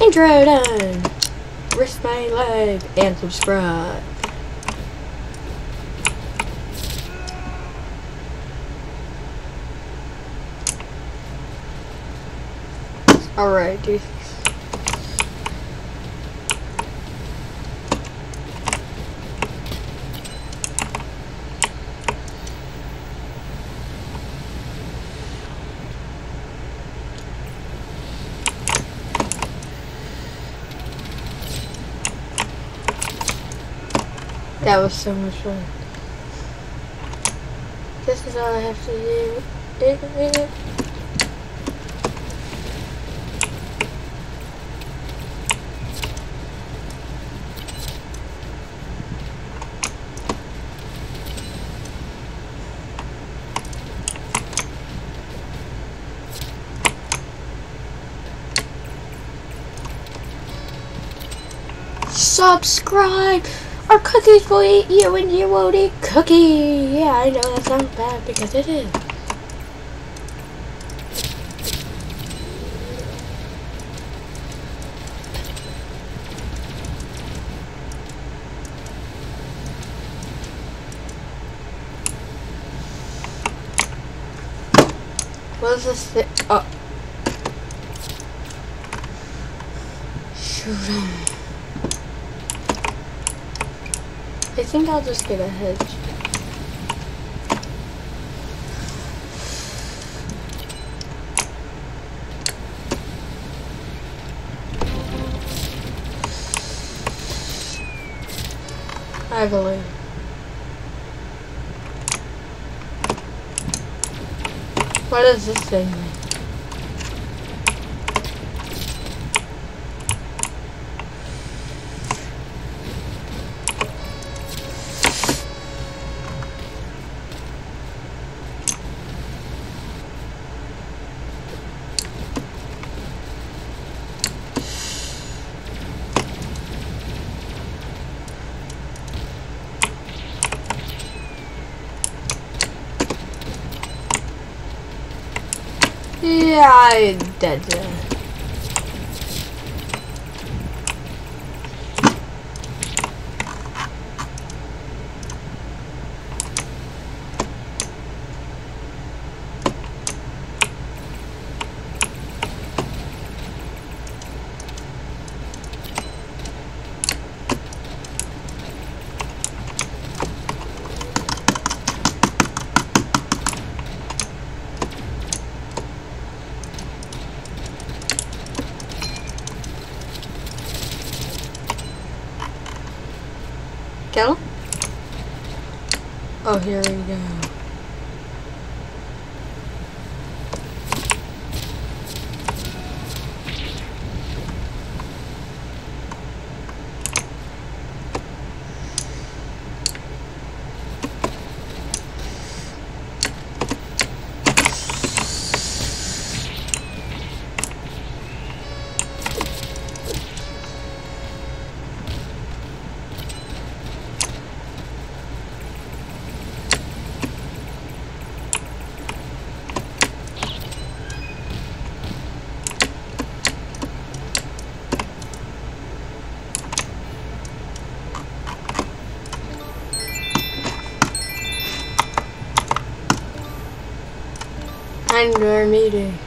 Intro done. Risk my leg and subscribe. Alright, dude. That was so much fun. This is all I have to do. Subscribe! Our cookies will eat you and you won't eat cookie! Yeah, I know that sounds bad because it is. What is this thing? Oh. Shoot 'em. I think I'll just get a hedge. I believe. What is this thing? Yeah, I dead. here we go. under meeting.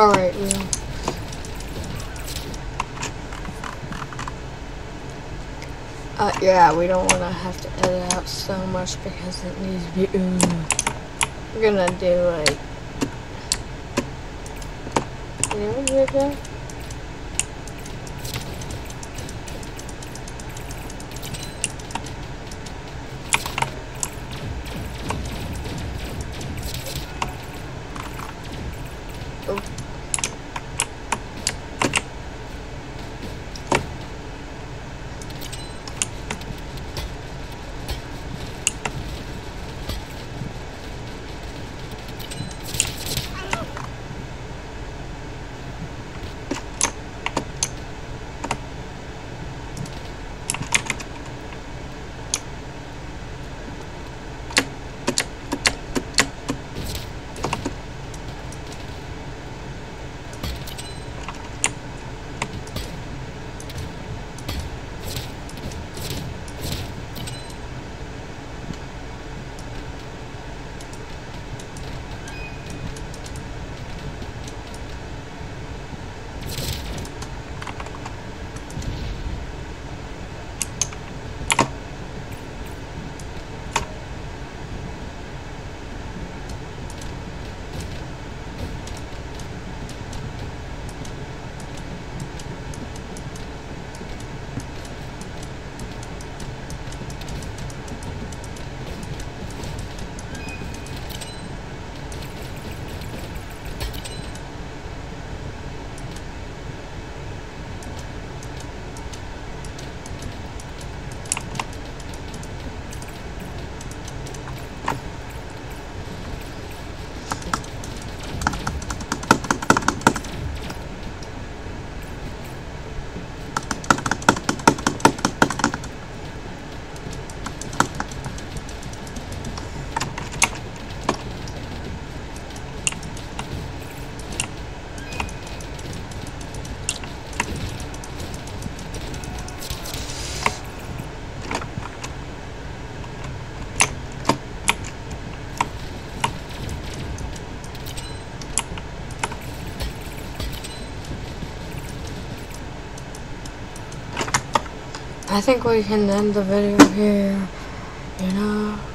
Alright, yeah. Uh, yeah, we don't want to have to edit out so much because it needs to be. Ooh. We're gonna do like. You know what we're I think we can end the video here, you know.